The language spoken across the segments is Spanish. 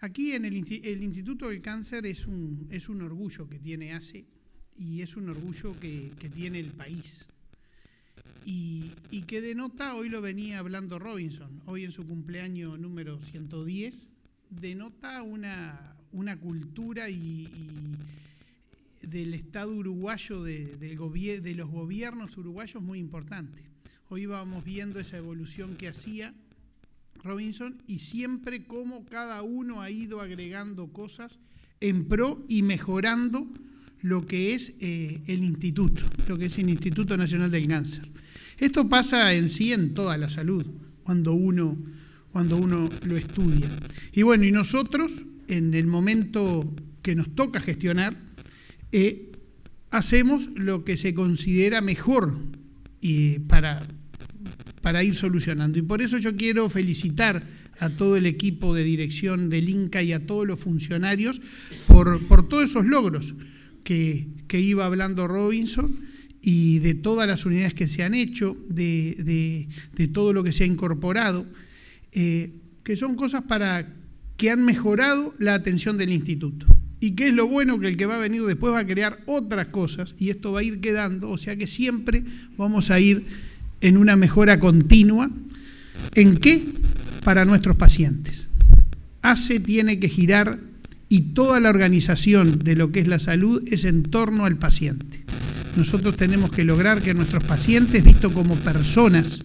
Aquí en el, Instituto del Cáncer es un, es un orgullo que tiene ACE y es un orgullo que, tiene el país. Y, y, que denota, hoy lo venía hablando Robinson, hoy en su cumpleaños número 110, denota una, una cultura y, del Estado uruguayo, de, del de los gobiernos uruguayos muy importante. Hoy vamos viendo esa evolución que hacía Robinson y siempre cómo cada uno ha ido agregando cosas en pro y mejorando lo que es eh, el instituto, lo que es el Instituto Nacional del Cáncer. Esto pasa en sí en toda la salud, cuando uno, cuando uno lo estudia. Y bueno, y nosotros, en el momento que nos toca gestionar, eh, hacemos lo que se considera mejor y para, para ir solucionando. Y por eso yo quiero felicitar a todo el equipo de dirección del INCA y a todos los funcionarios por, por todos esos logros que, iba hablando Robinson y de todas las unidades que se han hecho, de, todo lo que se ha incorporado, eh, que son cosas para que han mejorado la atención del instituto. Y que es lo bueno que el que va a venir después va a crear otras cosas y esto va a ir quedando, o sea que siempre vamos a ir en una mejora continua. ¿En qué? Para nuestros pacientes. ACE tiene que girar y toda la organización de lo que es la salud es en torno al paciente. Nosotros tenemos que lograr que nuestros pacientes, vistos como personas,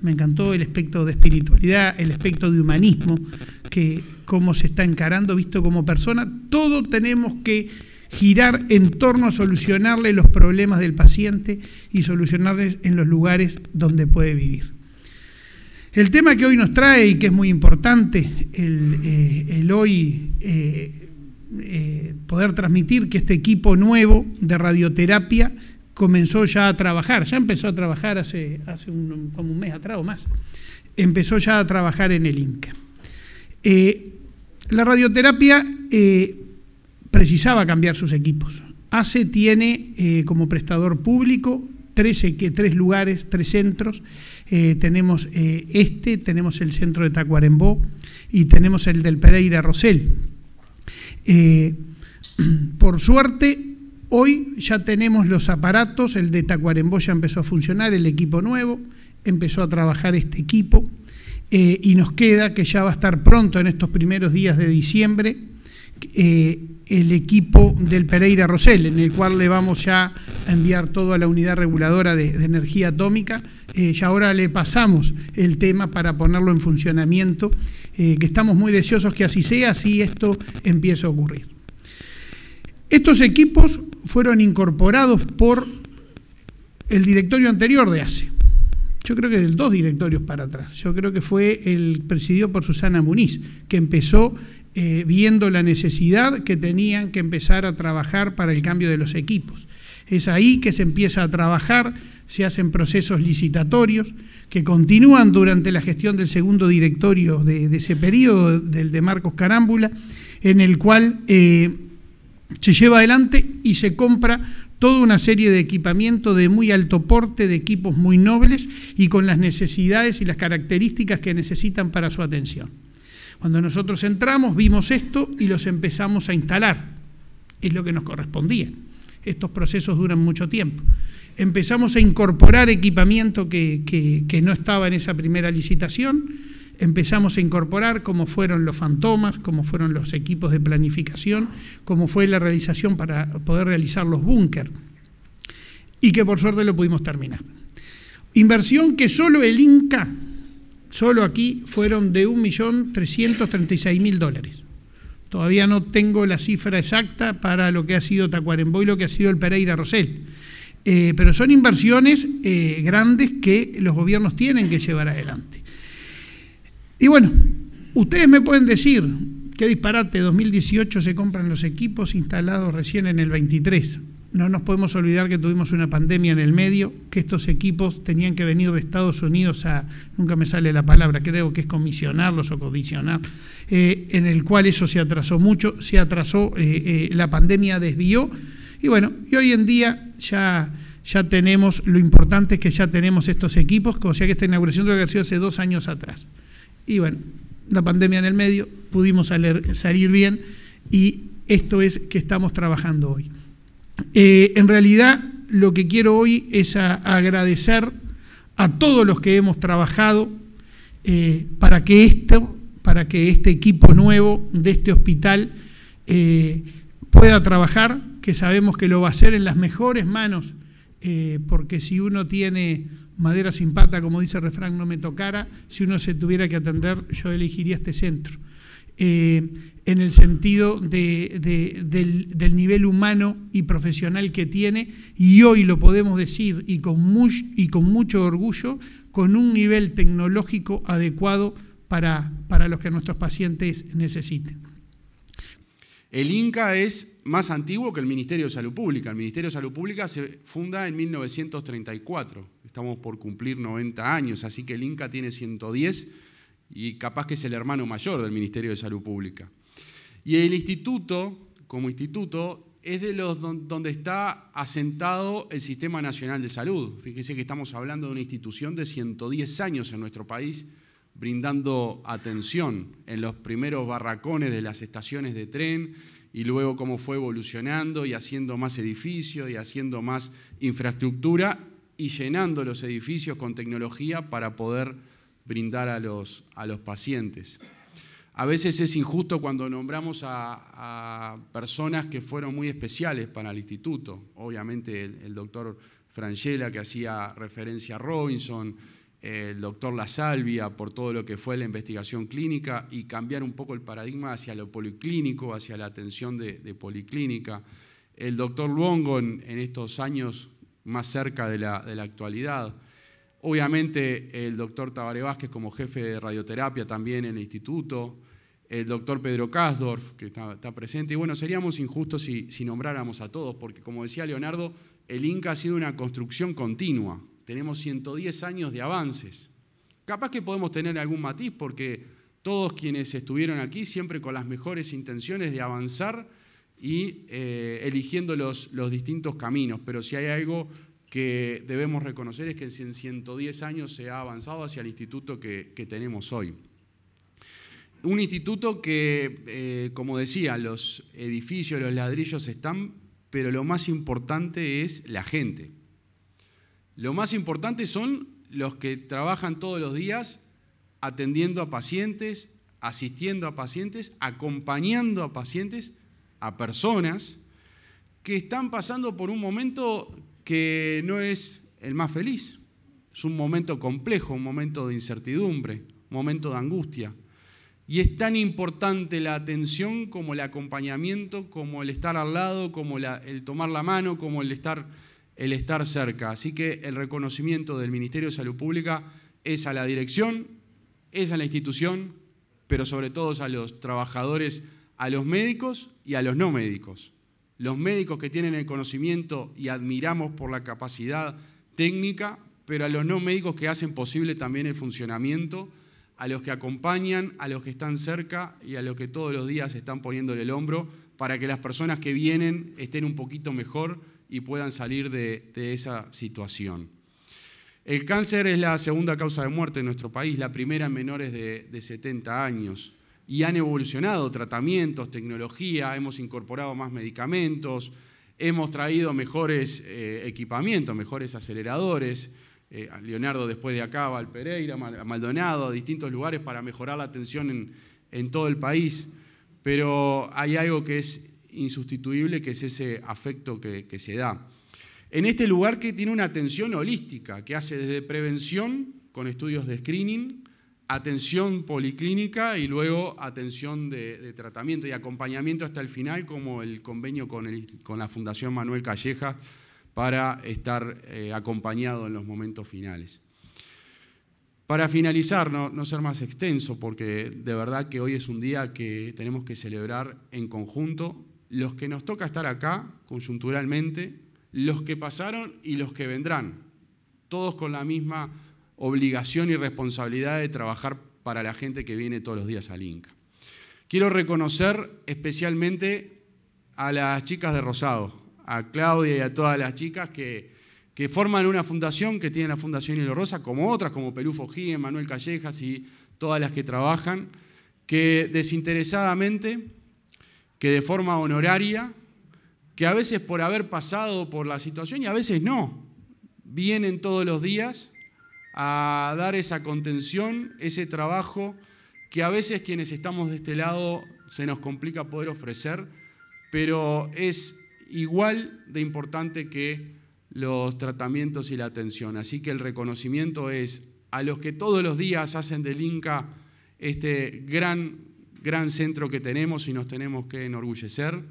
me encantó el aspecto de espiritualidad, el aspecto de humanismo, que cómo se está encarando, visto como persona, todo tenemos que girar en torno a solucionarle los problemas del paciente y solucionarles en los lugares donde puede vivir. El tema que hoy nos trae y que es muy importante, el, eh, hoy eh, eh, poder transmitir que este equipo nuevo de radioterapia comenzó ya a trabajar, ya empezó a trabajar hace, hace un, como un mes atrás o más, empezó ya a trabajar en el INCA. la radioterapia precisaba cambiar sus equipos. ACE tiene eh, como prestador público tres, lugares, tres centros. Eh, tenemos eh, este, tenemos el centro de Tacuarembó y tenemos el del Pereira Rosell. por suerte, hoy ya tenemos los aparatos, el de Tacuarembó ya empezó a funcionar, el equipo nuevo, empezó a trabajar este equipo y nos queda que ya va a estar pronto en estos primeros días de diciembre el equipo del Pereira Rosell, en el cual le vamos ya a enviar todo a la unidad reguladora de, energía atómica. Eh, ya ahora le pasamos el tema para ponerlo en funcionamiento, eh, que estamos muy deseosos que así sea, así esto empiece a ocurrir. Estos equipos fueron incorporados por el directorio anterior de ACE. Yo creo que del dos directorios para atrás. Yo creo que fue el presidido por Susana Muniz, que empezó eh, viendo la necesidad que tenían que empezar a trabajar para el cambio de los equipos. Es ahí que se empieza a trabajar, se hacen procesos licitatorios que continúan durante la gestión del segundo directorio de, ese periodo, del de Marcos Carámbula, en el cual eh, se lleva adelante y se compra toda una serie de equipamiento de muy alto porte, de equipos muy nobles y con las necesidades y las características que necesitan para su atención. Cuando nosotros entramos, vimos esto y los empezamos a instalar. Es lo que nos correspondía. Estos procesos duran mucho tiempo. Empezamos a incorporar equipamiento que, no estaba en esa primera licitación. Empezamos a incorporar como fueron los fantomas, como fueron los equipos de planificación, como fue la realización para poder realizar los búnker. Y que por suerte lo pudimos terminar. Inversión que solo el Inca solo aquí fueron de 1.336.000 dólares. Todavía no tengo la cifra exacta para lo que ha sido Tacuarembó y lo que ha sido el Pereira Rosell. Eh, pero son inversiones eh, grandes que los gobiernos tienen que llevar adelante. Y bueno, ustedes me pueden decir, qué disparate, 2018 se compran los equipos instalados recién en el 23. No nos podemos olvidar que tuvimos una pandemia en el medio, que estos equipos tenían que venir de Estados Unidos a, nunca me sale la palabra, creo que es comisionarlos o condicionar, eh, en el cual eso se atrasó mucho, se atrasó, eh, eh, la pandemia desvió, y bueno, y hoy en día ya, ya tenemos, lo importante es que ya tenemos estos equipos, o sea que esta inauguración tuvo que haber sido hace dos años atrás. Y bueno, la pandemia en el medio, pudimos salir bien y esto es que estamos trabajando hoy. Eh, en realidad, lo que quiero hoy es agradecer a todos los que hemos trabajado eh, para, que esto, para que este equipo nuevo de este hospital eh, pueda trabajar, que sabemos que lo va a hacer en las mejores manos, porque si uno tiene madera sin pata, como dice el refrán, no me tocara, si uno se tuviera que atender, yo elegiría este centro. Eh, en el sentido del, nivel humano y profesional que tiene, y hoy lo podemos decir y con, y con mucho orgullo, con un nivel tecnológico adecuado para, para los que nuestros pacientes necesiten. El INCA es más antiguo que el Ministerio de Salud Pública. El Ministerio de Salud Pública se funda en 1934. Estamos por cumplir 90 años, así que el INCA tiene 110 y capaz que es el hermano mayor del Ministerio de Salud Pública. Y el instituto, como instituto, es de los donde está asentado el Sistema Nacional de Salud. Fíjense que estamos hablando de una institución de 110 años en nuestro país, brindando atención en los primeros barracones de las estaciones de tren y luego cómo fue evolucionando y haciendo más edificios y haciendo más infraestructura y llenando los edificios con tecnología para poder brindar a los, a los pacientes. A veces es injusto cuando nombramos a, personas que fueron muy especiales para el instituto. Obviamente el, doctor Frangela, que hacía referencia a Robinson, el doctor La Salvia, por todo lo que fue la investigación clínica y cambiar un poco el paradigma hacia lo policlínico, hacia la atención de, policlínica. El doctor Luongo en, estos años más cerca de la, de la actualidad. Obviamente el doctor Tabaré Vázquez como jefe de radioterapia también en el instituto, el doctor Pedro Kasdorf, que está, presente. Y bueno, seríamos injustos si, nombráramos a todos, porque como decía Leonardo, el Inca ha sido una construcción continua. Tenemos 110 años de avances. Capaz que podemos tener algún matiz, porque todos quienes estuvieron aquí siempre con las mejores intenciones de avanzar y eh, eligiendo los, los distintos caminos. Pero si hay algo que debemos reconocer es que en 110 años se ha avanzado hacia el instituto que, tenemos hoy. Un instituto que, eh, como decía, los edificios, los ladrillos están, pero lo más importante es la gente. Lo más importante son los que trabajan todos los días atendiendo a pacientes, asistiendo a pacientes, acompañando a pacientes, a personas que están pasando por un momento que no es el más feliz. Es un momento complejo, un momento de incertidumbre, un momento de angustia. Y es tan importante la atención como el acompañamiento, como el estar al lado, como el tomar la mano, como el estar, el estar cerca. Así que el reconocimiento del Ministerio de Salud Pública es a la dirección, es a la institución, pero sobre todo a los trabajadores, a los médicos y a los no médicos los médicos que tienen el conocimiento y admiramos por la capacidad técnica, pero a los no médicos que hacen posible también el funcionamiento, a los que acompañan, a los que están cerca y a los que todos los días están poniéndole el hombro para que las personas que vienen estén un poquito mejor y puedan salir de, esa situación. El cáncer es la segunda causa de muerte en nuestro país, la primera en menores de, de 70 años y han evolucionado tratamientos, tecnología, hemos incorporado más medicamentos, hemos traído mejores eh, equipamientos, mejores aceleradores. Eh, Leonardo después de acá va al Pereira, a Maldonado, a distintos lugares para mejorar la atención en, todo el país. Pero hay algo que es insustituible, que es ese afecto que, que se da. En este lugar que tiene una atención holística, que hace desde prevención con estudios de screening, atención policlínica y luego atención de, tratamiento y acompañamiento hasta el final, como el convenio con, la Fundación Manuel Calleja para estar eh, acompañado en los momentos finales. Para finalizar, no, ser más extenso, porque de verdad que hoy es un día que tenemos que celebrar en conjunto, los que nos toca estar acá, coyunturalmente, los que pasaron y los que vendrán, todos con la misma obligación y responsabilidad de trabajar para la gente que viene todos los días al Inca. Quiero reconocer especialmente a las chicas de Rosado, a Claudia y a todas las chicas que, que forman una fundación, que tiene la Fundación Hilo Rosa, como otras, como Perú Fojí, Manuel Callejas y todas las que trabajan, que desinteresadamente, que de forma honoraria, que a veces por haber pasado por la situación y a veces no, vienen todos los días a dar esa contención, ese trabajo que a veces quienes estamos de este lado se nos complica poder ofrecer, pero es igual de importante que los tratamientos y la atención. Así que el reconocimiento es a los que todos los días hacen del INCA este gran, gran centro que tenemos y nos tenemos que enorgullecer,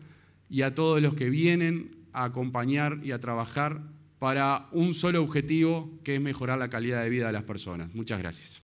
y a todos los que vienen a acompañar y a trabajar para un solo objetivo, que es mejorar la calidad de vida de las personas. Muchas gracias.